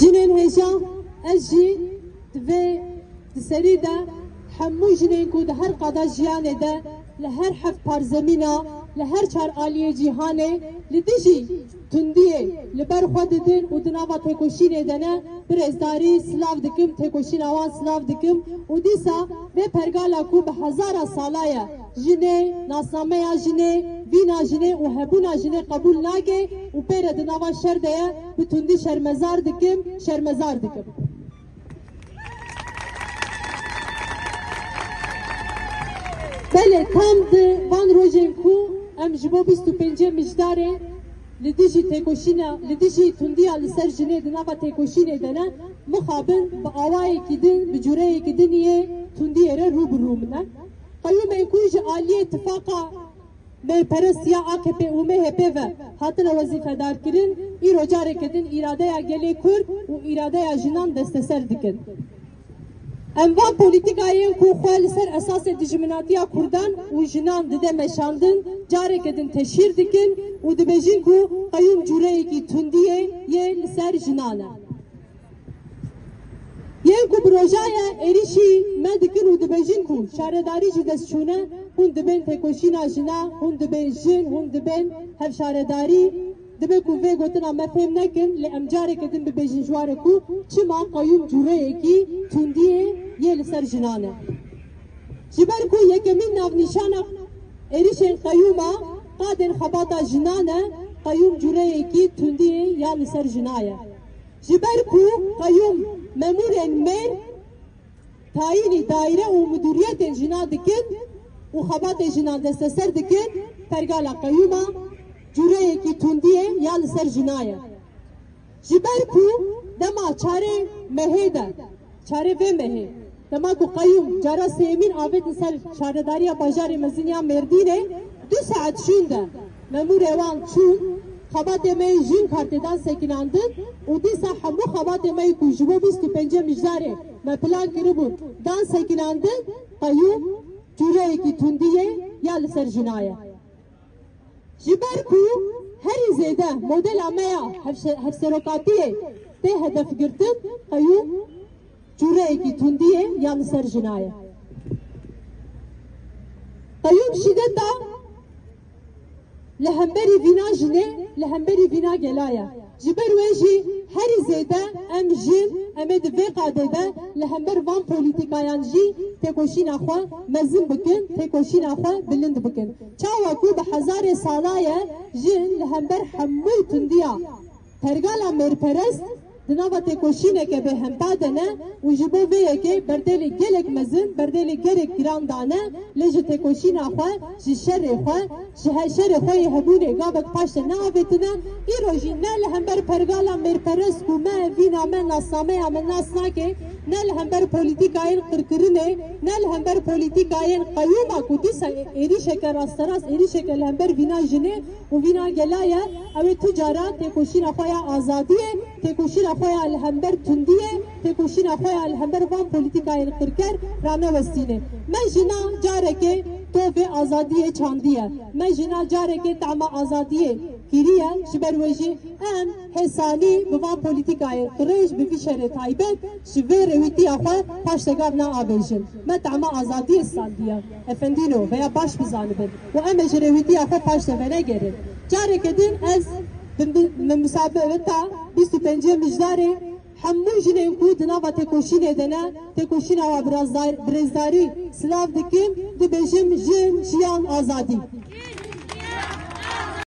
جنين هشام اجي دفي دسري ده همو جنين كود هر قدا جيانه ده لهر حف پارزمينا لهر چار آليه جيهانه لدجي تنديه لبر خود دن و دناوا تكوشينه دنه بر ازداري سلاف دكم تكوشين اوان سلاف دكم و ديسا به پرگالا کو به هزارا سالايا جنه ناسنامه جنه vê pergala ku bi hezara sala ye jinê nasnameya jinê vîna jinê û hebûna jinê qebûl nake û pêre di nava şer de ye bi tundî şermezar dikim şermezar dikim Bele tam di van rojên ku em ji bo bîst û pêncê mijdarê li dijî têkoşîna li dijî tundiya li ser jinê di e itifaqa Mêperestiya AKP û MHP ve hatine wezîfedar kirin îro careke din îradeya gelê Kurd û îradeya jinan desteser dikin. Em van polîtikayên ku xwe li ser esasê dijminatiya Kurdan û jinan dide meşandin careke din teşhîr dikin û dibêjin ku qeyûm cûreyekî tundiyê yê li ser jinan e. Yên ku projaya êrişî me dikin û dibêjin ku şaredarî ji destçûne hûn dibên têkoşîna jina hûn dibên jin hûn dibên hevşaredarî dibe ku vê gotina me fêm nekin lê em careke din bibêjin ji ku çima qeyûm cûreyekî tundiyê yê li ser jinan e. Ji ber ku yekemîn navnîşana êrişên qeyûma qadên xebata jinan e qeyûm cûreyekî tundiyê ya li ser jina ye. Ji ber ku qeyûm memûrên mêr tayînî daire û müdûriyetên jina dikin û xebatê jinan desteser dikin pergala qeyûma cûreyekî tundiyê ya li ser jina ye. Ji ber ku dema çarê mehê de çarê vê mehê dema ku qeyûm cara sêmîn avêt li ser şaredariya bajarê meziniya Mêrdînê du saet şûn de memûrê wan me jin kartêdan sekinandin û dîsa hemû xebatê me ku ji bo bîst û pêncê mijdarê me plan kiribûn dan sekinandin qeyûm cûreyekî tundiyê ya li ser jina ye. Ji ber ku herî zêde modela me ya hevserokatiyê tê hedef girtin qeyûm cûreyekî tundiyê ya li ser jina ye. Qeyûm şîdeta li hemberî لهمبری وینا گلایا جبر ویجی هری زیده ام جن ام دوی قاده ده لهمبر وان پولیتیکایان جی تکوشین اخوا مزن بکن تکوشین اخوا بلند بکن. چاوا کو به هزار سالایه جن لهمبر حمو تندیا پرگالا مرپرست di nava têkoşîneke bê hempa de ne û ji bo vê yekê berdêlê gelek mezin berdêlê gelek giran dane lê ji têkoşîna xwe ji şerê xwe ji şerê xwe yê hebûnê gavek paş de neavêtine îro jî ne li hember pergala mêrperest ku me vîna me nasnameya me nas nake ne li hember polîtîkayên qirkirinê ne? Li hember polîtîkayên qeyûma ku dîsa êrişeke rasterast êrişeke li hember vîna jinê û vîna gelaye ew ê tu cara têkoşîna xwe ya azadiyê têkoşîna xwe ya li hember tundiyê têkoşîna xwe ya li hember van polîtîkayên qirker ranewestîne me jina carekê tovê azadiyê çandiye me jina carekê tema azadiyê kiriye ji ber wê jî em hêsanî bi van polîtîkayê qirêj bi vî şerê taybet ji vê rewîtiya xwe paştegav naavêjin me tema azadiyê standiye efendîno veya baş bizanibin û em ê ji rewîtiya xwe paş de venegerin carekê din ez min misabeta bîst û pêncê mijdarê hemû jinên ku di nava